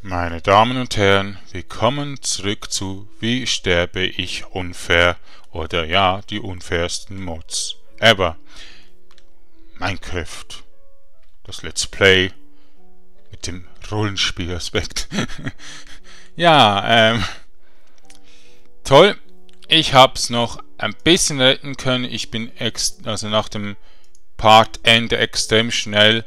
Meine Damen und Herren, willkommen zurück zu Wie sterbe ich unfair oder ja, die unfairsten Mods ever. Minecraft. Das Let's Play mit dem Rollenspielaspekt. ja, ähm. Toll. Ich hab's noch ein bisschen retten können. Ich bin ex also nach dem Part Ende extrem schnell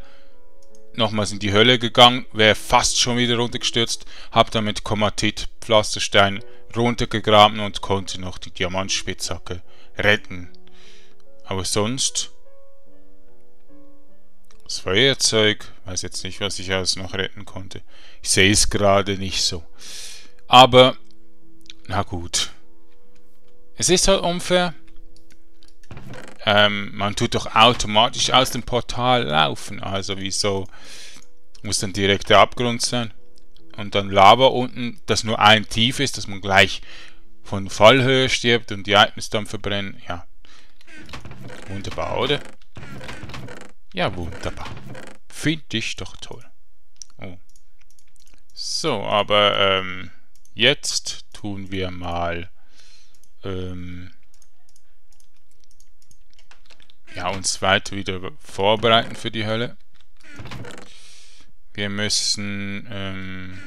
nochmals in die Hölle gegangen, wäre fast schon wieder runtergestürzt, hab dann mit Komatit Pflasterstein runtergegraben und konnte noch die Diamantspitzhacke retten. Aber sonst das Feuerzeug, weiß jetzt nicht, was ich alles noch retten konnte. Ich sehe es gerade nicht so. Aber, na gut. Es ist halt unfair. Ähm, man tut doch automatisch aus dem Portal laufen. Also wieso muss dann direkt der Abgrund sein? Und dann Lava unten, das nur ein Tief ist, dass man gleich von Fallhöhe stirbt und die Items dann verbrennen. Ja. Wunderbar, oder? Ja, wunderbar. Finde ich doch toll. Oh. So, aber ähm, jetzt tun wir mal ähm, ja, uns weiter wieder vorbereiten für die Hölle. Wir müssen ähm,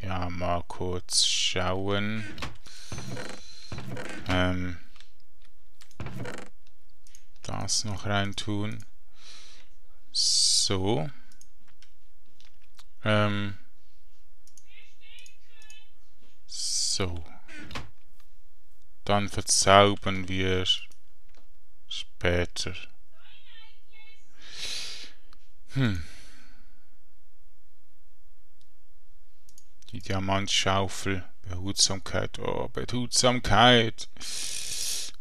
ja mal kurz schauen. Ähm, das noch rein tun. So. Ähm, so. Dann verzaubern wir später. Hm. Die Diamantschaufel. Behutsamkeit. Oh, Behutsamkeit.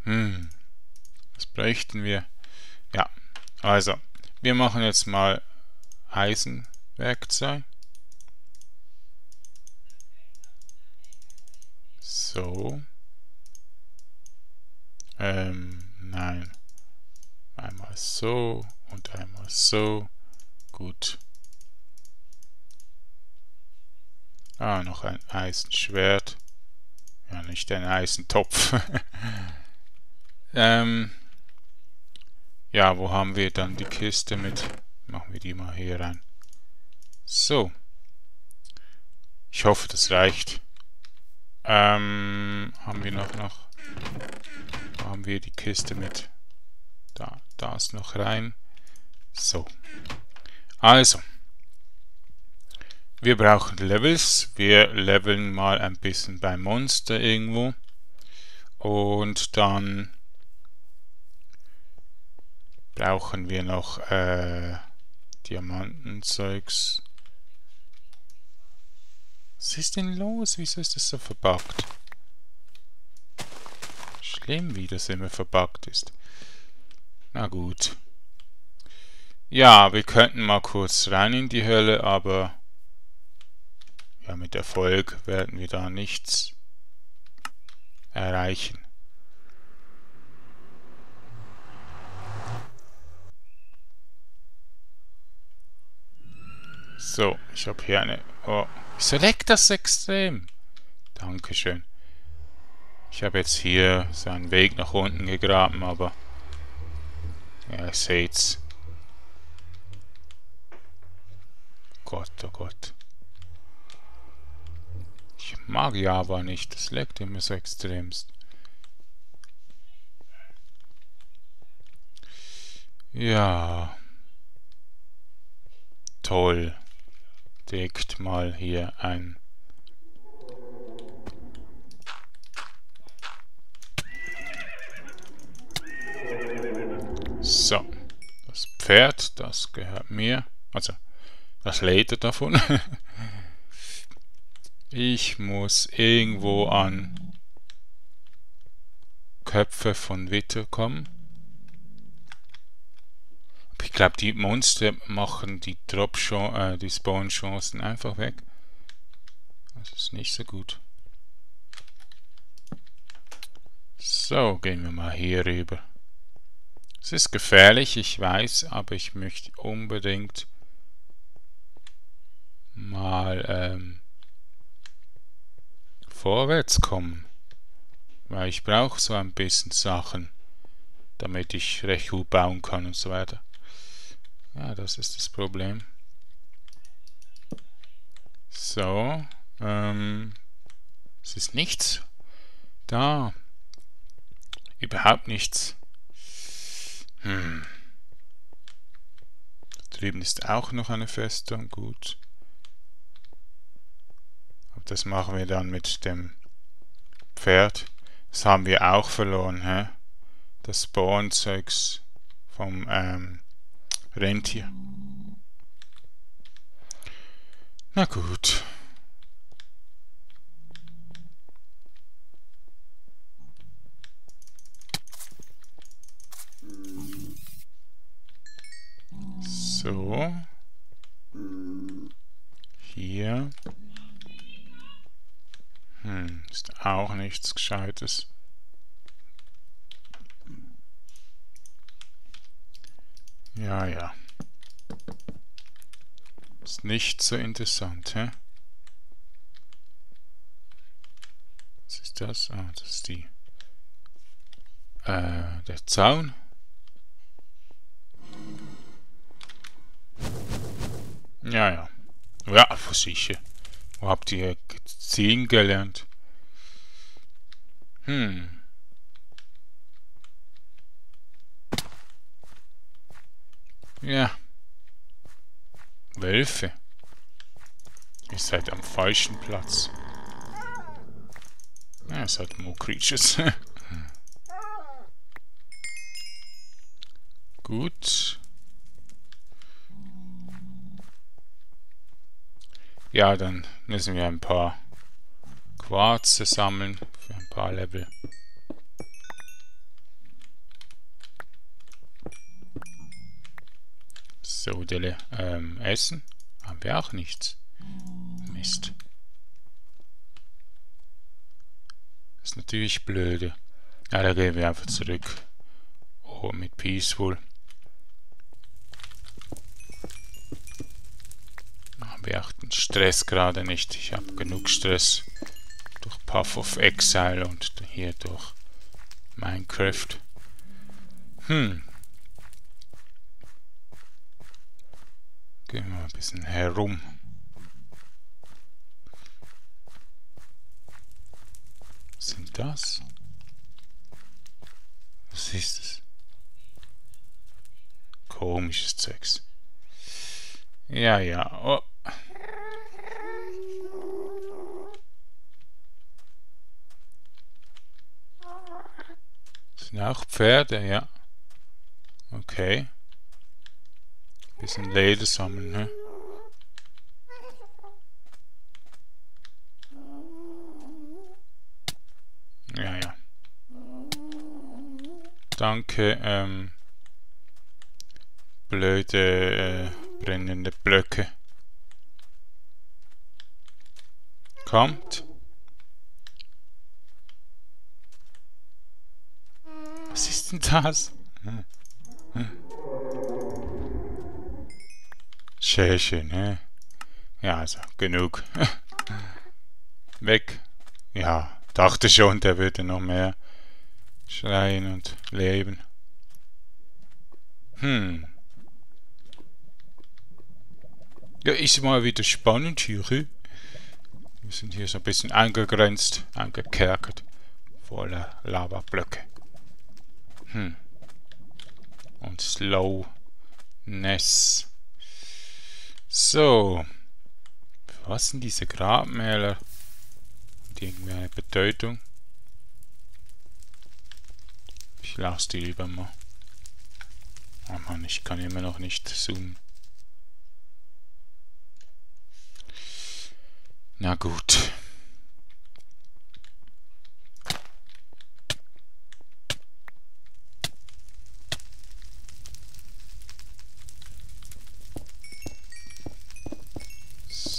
Hm. Was bräuchten wir? Ja, also, wir machen jetzt mal Eisenwerkzeug. So. Ähm, nein. Einmal so und einmal so. Gut. Ah, noch ein Eisenschwert. Ja, nicht ein Eisentopf. ähm, ja, wo haben wir dann die Kiste mit? Machen wir die mal hier rein. So. Ich hoffe, das reicht. Ähm, haben wir noch noch haben wir die Kiste mit. Da, da ist noch rein. So. Also. Wir brauchen Levels. Wir leveln mal ein bisschen beim Monster irgendwo. Und dann brauchen wir noch äh, Diamantenzeugs. Was ist denn los? Wieso ist das so verbuggt? Schlimm, wie das immer verbuggt ist. Na gut. Ja, wir könnten mal kurz rein in die Hölle, aber ja, mit Erfolg werden wir da nichts erreichen. So, ich habe hier eine... Oh, wieso leckt das extrem? Dankeschön. Ich habe jetzt hier so einen Weg nach unten gegraben, aber ja, ihr seht's. Gott, oh Gott. Ich mag Java nicht, das leckt immer so extremst. Ja. Toll. Deckt mal hier ein So, das Pferd, das gehört mir. Also, das Leder davon. ich muss irgendwo an Köpfe von Witter kommen. Ich glaube, die Monster machen die Drop äh, die Spawn-Chancen einfach weg. Das ist nicht so gut. So, gehen wir mal hier rüber. Es ist gefährlich, ich weiß, aber ich möchte unbedingt mal ähm, vorwärts kommen. Weil ich brauche so ein bisschen Sachen, damit ich recht gut bauen kann und so weiter. Ja, das ist das Problem. So, ähm, es ist nichts da. Überhaupt nichts. Hm. Drüben ist auch noch eine Festung, gut. Aber das machen wir dann mit dem Pferd. Das haben wir auch verloren, hä? Das Spawn-Zeugs vom ähm, Rentier. Na gut. Hier. Hm, ist auch nichts Gescheites. Ja, ja. Ist nicht so interessant, hä? Was ist das? Ah, das ist die. Äh, der Zaun. Ja, ja. Ja, für sicher. Wo habt ihr ziehen gelernt? Hm. Ja. Wölfe. Ihr seid am falschen Platz. Ja, es hat more creatures. Gut. Ja, dann müssen wir ein paar Quarze sammeln für ein paar Level. So, Delle, ähm, Essen haben wir auch nichts. Mist. Das ist natürlich blöde. Ja, da gehen wir einfach zurück. Oh, mit Peaceful. Den Stress gerade nicht. Ich habe genug Stress durch Path of Exile und hier durch Minecraft. Hm. Gehen wir mal ein bisschen herum. Was sind das? Was ist das? Komisches Zeugs. Ja, ja. Oh. Sind auch Pferde, ja. Okay. Bisschen Leder sammeln, ne? Ja, ja. Danke, ähm, blöde, äh, brennende Blöcke. Kommt. Was denn das? Schäche, ne? Ja, also, genug. Weg. Ja, dachte schon, der würde noch mehr schreien und leben. Hm. Ja, ist mal wieder spannend hier. Wir sind hier so ein bisschen eingegrenzt, angekerkert, voller Lavablöcke. Hm. Und Slowness. So. Was sind diese Grabmäler? Hat irgendwie eine Bedeutung? Ich lasse die lieber mal. Oh Mann, ich kann immer noch nicht zoomen. Na gut.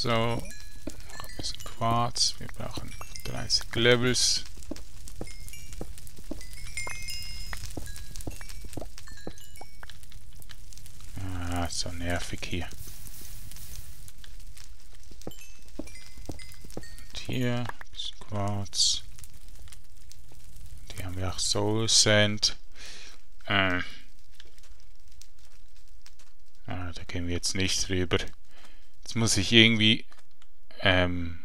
So, noch ein bisschen Quarz. Wir brauchen 30 Levels. so nervig hier. Und hier, ein bisschen Quarz. Die haben wir auch Soul Sand. Äh. Ah, da gehen wir jetzt nicht drüber. Jetzt muss ich irgendwie... Ähm,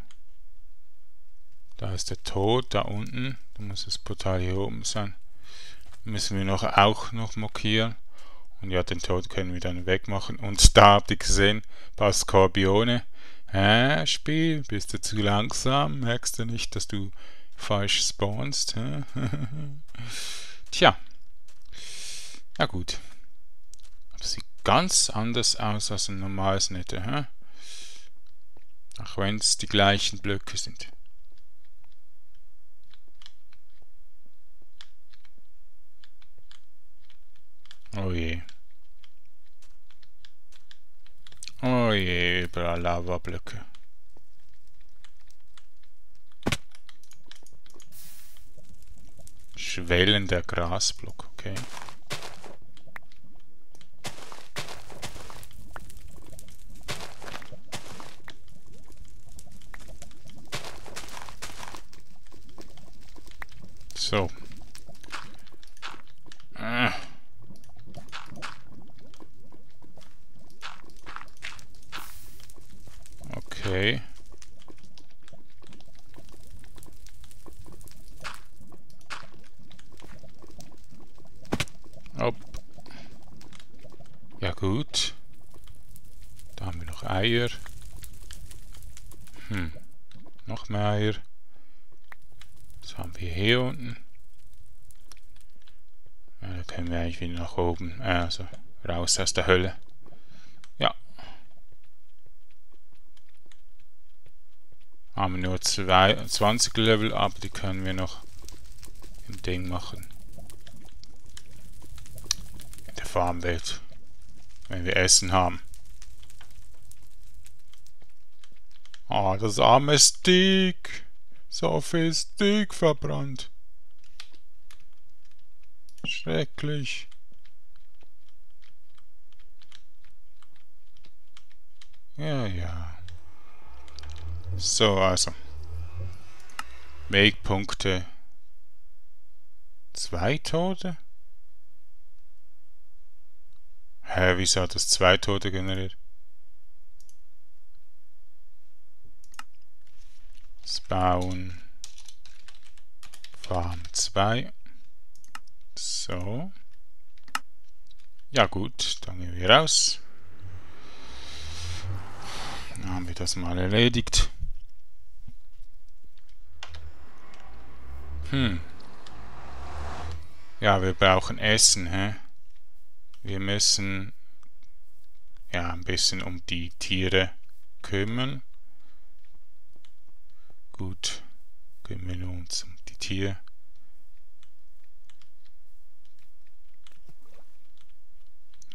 da ist der Tod, da unten. Da muss das Portal hier oben sein. Müssen wir noch auch noch markieren. Und ja, den Tod können wir dann wegmachen. Und da habt ihr gesehen, paar Skorpione. Hä, Spiel, bist du zu langsam? Merkst du nicht, dass du falsch spawnst? Tja. Ja gut. Das sieht ganz anders aus als ein normales Nether. Hä? Auch wenn es die gleichen Blöcke sind. Oh je. Oh je, überall Lavablöcke. Schwellender Grasblock, okay. So. Ah. Okay. Hopp. Ja gut. Da haben wir noch Eier. Hm. Noch mehr Eier. Was haben wir hier unten? Ja, eigentlich wieder nach oben. Also raus aus der Hölle. Ja. Haben nur zwei, 20 Level, aber die können wir noch im Ding machen. In der Farmwelt. Wenn wir Essen haben. Ah, das arme Stick. So viel Stick verbrannt. Schrecklich. Ja, ja. So, also. Wegpunkte. Zwei Tote? Hä, wieso hat das zwei Tote generiert? Spawn. Farm 2. So. Ja gut, dann gehen wir raus. Dann haben wir das mal erledigt. Hm. Ja, wir brauchen Essen, hä? Wir müssen ja ein bisschen um die Tiere kümmern. Gut, kümmern wir uns um die Tiere.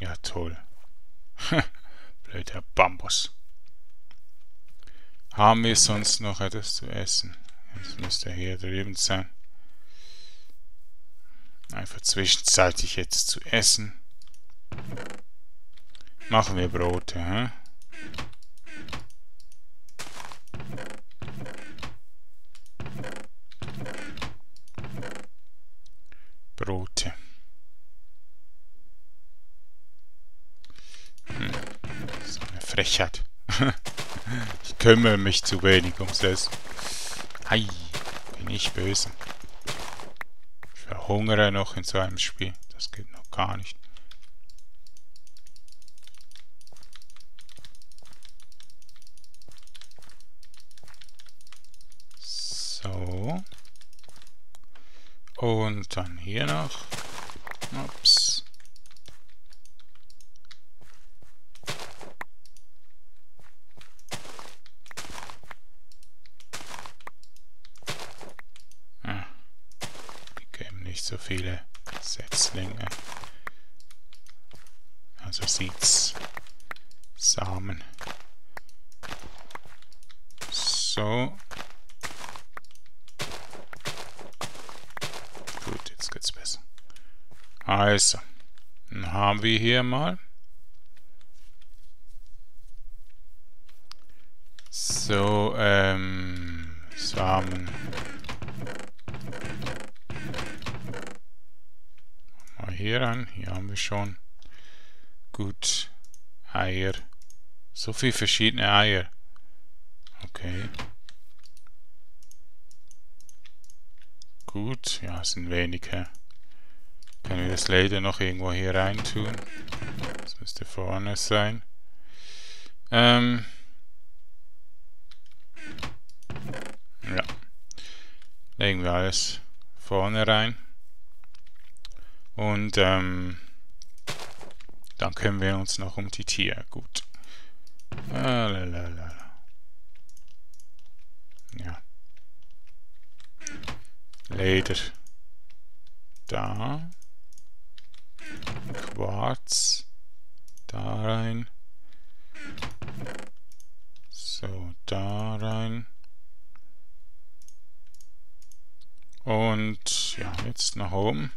Ja, toll. Blöder Bambus. Haben wir sonst noch etwas zu essen? Das müsste hier drüben sein. Einfach zwischenzeitlich jetzt zu essen. Machen wir Brote, hä? Brote. Hm. So eine Frechheit. ich kümmere mich zu wenig ums Essen. Ei, bin ich böse. Ich verhungere noch in so einem Spiel. Das geht noch gar nicht. So. Und dann hier noch. Ups. Ah. Die geben nicht so viele Setzlinge. Also Seeds. Samen. So. Also, dann haben wir hier mal So, ähm, Samen. Mal hier an, hier haben wir schon. Gut, Eier. So viele verschiedene Eier. Okay. Gut, ja, sind wenige. Können wir das Leder noch irgendwo hier rein tun? Das müsste vorne sein. Ähm, ja. Legen wir alles vorne rein. Und ähm, dann können wir uns noch um die Tiere. Gut. Ah, ja. Leder. Da. Quarz. Da rein. So, da rein. Und ja, jetzt nach oben.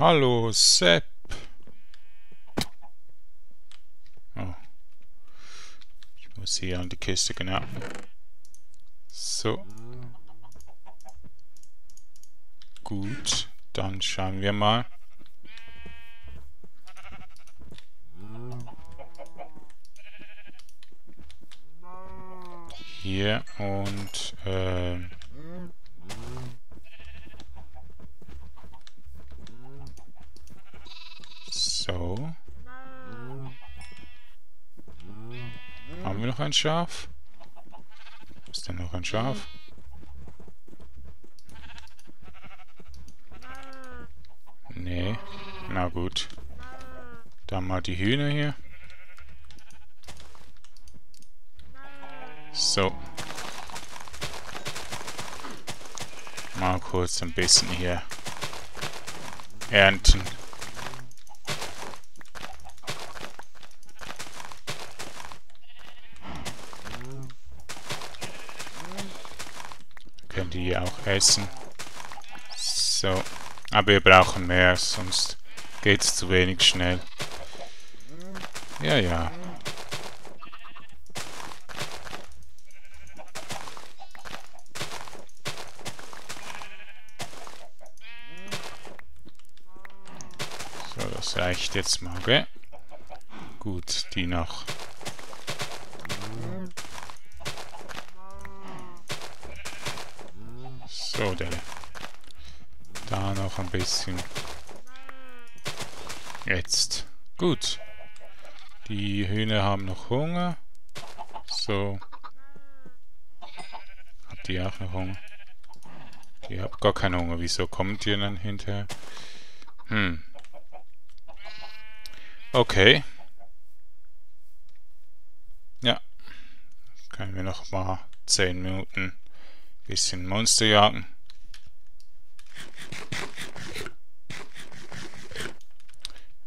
Hallo, Sepp. Oh. Ich muss hier an die Kiste, genau. So. Gut, dann schauen wir mal. Hier und äh, Haben wir noch ein Schaf? Ist denn noch ein Schaf? Nee. Na gut. Dann mal die Hühner hier. So. Mal kurz ein bisschen hier ernten. Können die auch essen. So. Aber wir brauchen mehr, sonst geht es zu wenig schnell. Ja, ja. Das reicht jetzt mal, gell? Gut, die noch. So, der. Da noch ein bisschen. Jetzt. Gut. Die Hühner haben noch Hunger. So. Habt ihr auch noch Hunger? Die habt gar keinen Hunger. Wieso kommt ihr dann hinterher? Hm. Okay. Ja. Können wir noch mal 10 Minuten bisschen Monster jagen.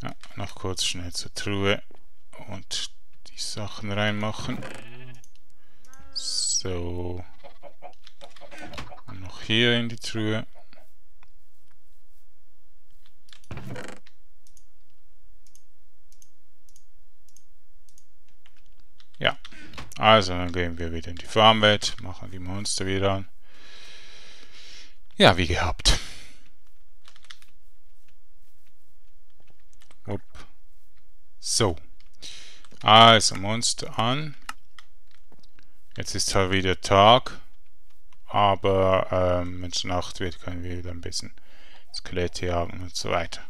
Ja, noch kurz schnell zur Truhe und die Sachen reinmachen. So. Und noch hier in die Truhe. Ja, also dann gehen wir wieder in die Farmwelt, machen die Monster wieder an. Ja, wie gehabt. Upp. So. Also Monster an. Jetzt ist zwar wieder Tag, aber ähm, wenn es Nacht wird, können wir wieder ein bisschen Skelette jagen und so weiter.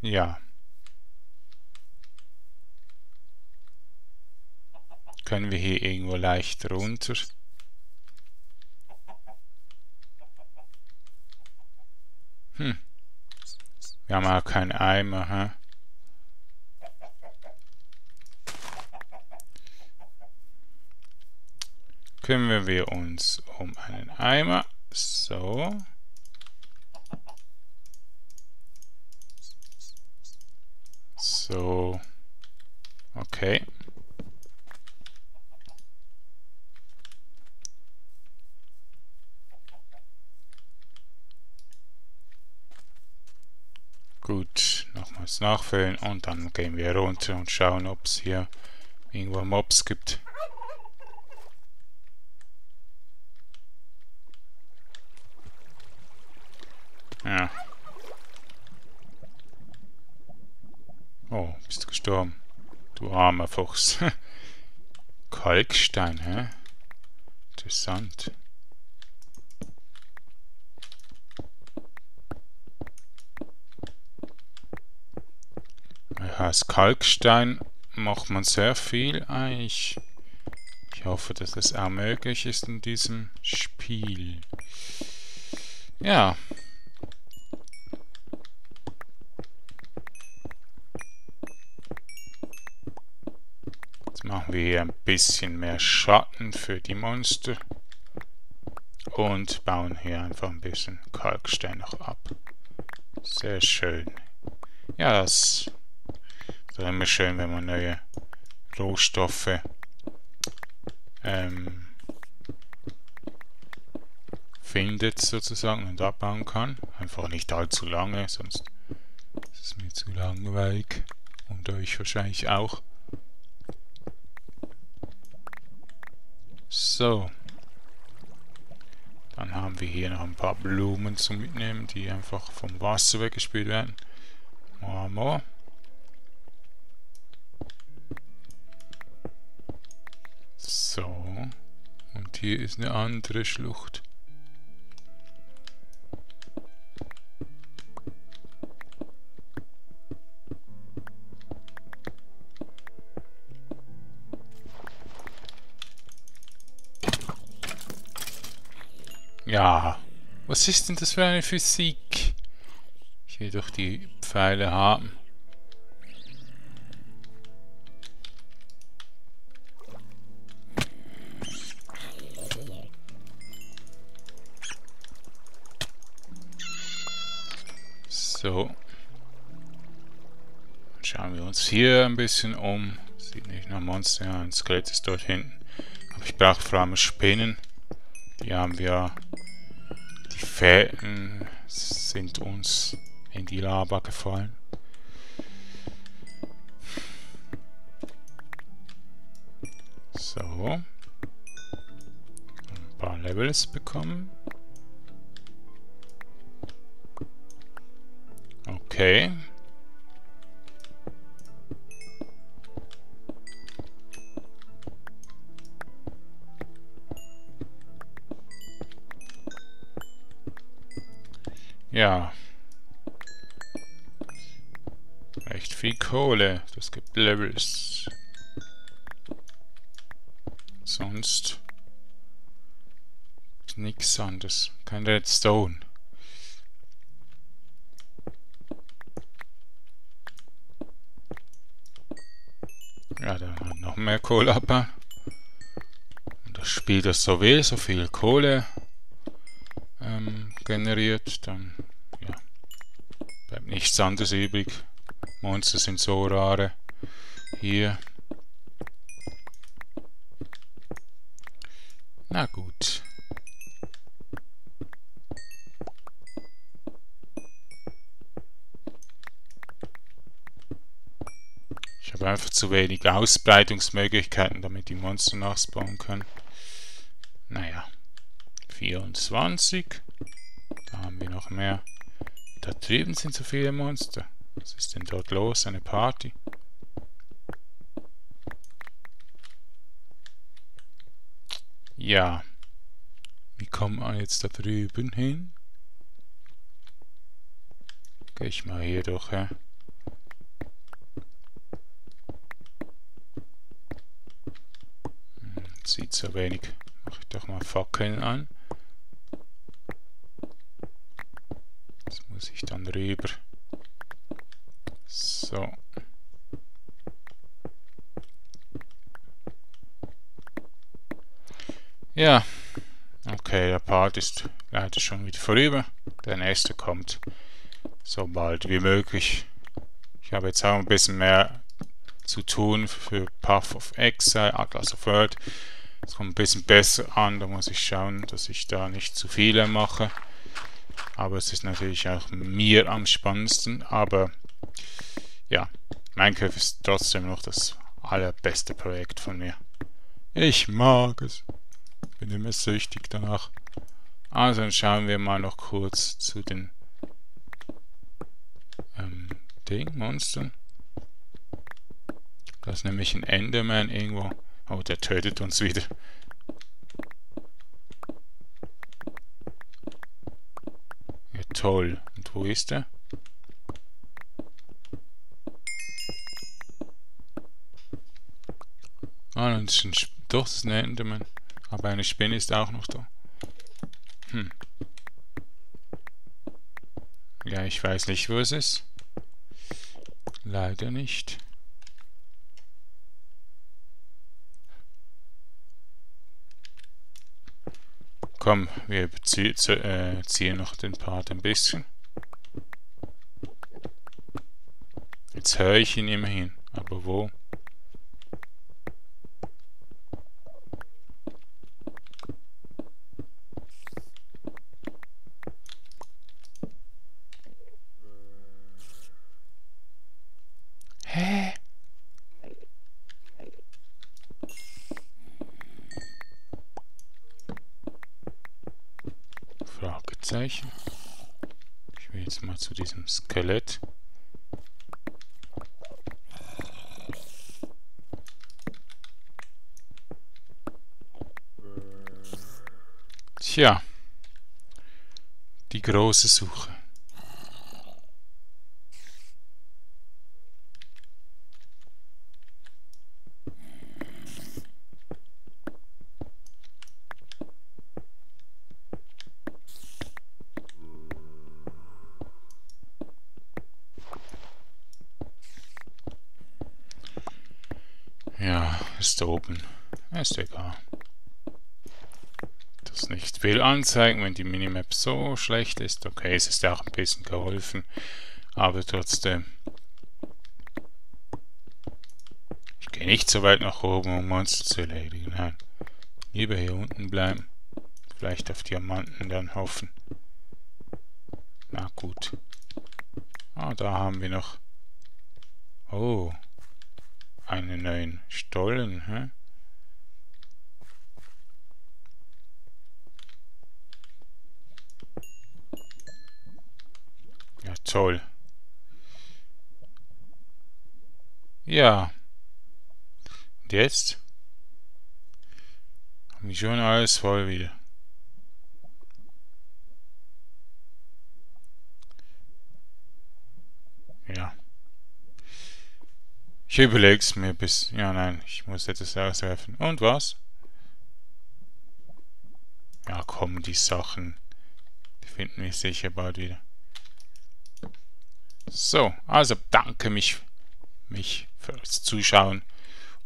Ja. Können wir hier irgendwo leicht runter? Hm. Wir haben auch keinen Eimer, hä? Kümmern wir uns um einen Eimer. So. So. Okay. Nochmals nachfüllen und dann gehen wir runter und schauen, ob es hier irgendwo Mobs gibt. Ja. Oh, bist du gestorben? Du armer Fuchs. Kalkstein, hä? Interessant. Aus Kalkstein macht man sehr viel eigentlich. Ich hoffe, dass das auch möglich ist in diesem Spiel. Ja. Jetzt machen wir hier ein bisschen mehr Schatten für die Monster. Und bauen hier einfach ein bisschen Kalkstein noch ab. Sehr schön. Ja, das ist immer schön, wenn man neue Rohstoffe ähm, findet sozusagen und abbauen kann. Einfach nicht allzu lange, sonst ist es mir zu langweilig und euch wahrscheinlich auch. So. Dann haben wir hier noch ein paar Blumen zum Mitnehmen, die einfach vom Wasser weggespült werden. More, hier ist eine andere Schlucht. Ja, was ist denn das für eine Physik? Ich will doch die Pfeile haben. So. Schauen wir uns hier ein bisschen um. Sieht nicht nach Monster, ja, ein Skelett ist dort hinten. Aber ich brauche vor allem Spinnen. Die haben wir... Die Fäden sind uns in die Lava gefallen. So. Ein paar Levels bekommen. Okay. Ja. Echt viel Kohle. Das gibt Levels. Sonst nichts anderes. Kein Redstone. Ja, dann noch mehr Kohle abbauen. Und das Spiel, das so will, so viel Kohle ähm, generiert, dann ja, bleibt nichts anderes übrig. Monster sind so rare. Hier. Na gut. Einfach zu wenig Ausbreitungsmöglichkeiten, damit die Monster nachspawnen können. Naja. 24. Da haben wir noch mehr. Da drüben sind so viele Monster. Was ist denn dort los? Eine Party? Ja. Wie kommt man jetzt da drüben hin? Gehe ich mal hier durch, ja. Sieht so wenig. Mache ich doch mal Fackeln an. muss ich dann rüber. So. Ja. Okay, der Part ist leider schon wieder vorüber. Der nächste kommt so bald wie möglich. Ich habe jetzt auch ein bisschen mehr zu tun für Path of Exile, Atlas of Earth. Es kommt ein bisschen besser an, da muss ich schauen, dass ich da nicht zu viele mache. Aber es ist natürlich auch mir am spannendsten. Aber ja, Minecraft ist trotzdem noch das allerbeste Projekt von mir. Ich mag es. Bin immer süchtig danach. Also dann schauen wir mal noch kurz zu den ähm, Ding, Monstern. Da ist nämlich ein Enderman irgendwo. Oh, der tötet uns wieder. Ja, toll. Und wo ist er? Ah, das ist ein Sp doch, das ist ein Enderman. Aber eine Spinne ist auch noch da. Hm. Ja, ich weiß nicht, wo es ist. Leider nicht. Komm, wir äh, ziehen noch den Part ein bisschen. Jetzt höre ich ihn immerhin, aber wo? Fragezeichen. Ich will jetzt mal zu diesem Skelett. Tja, die große Suche. Ja, ist da oben. Ist egal. Viel anzeigen, wenn die Minimap so schlecht ist. Okay, es ist ja auch ein bisschen geholfen. Aber trotzdem. Ich gehe nicht so weit nach oben, um Monster zu erledigen. Nein. Lieber hier unten bleiben. Vielleicht auf Diamanten dann hoffen. Na gut. Ah, da haben wir noch... Oh einen neuen Stollen. Hä? Ja, toll. Ja. Und jetzt? Haben wir schon alles voll wieder. Ja. Ich überleg's mir bis... Ja, nein, ich muss etwas auswerfen. Und was? Ja, komm, die Sachen. Die finden wir sicher bald wieder. So, also danke mich, mich fürs Zuschauen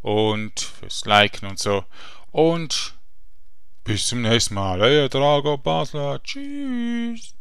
und fürs Liken und so. Und bis zum nächsten Mal. Euer Drago Basler. Tschüss.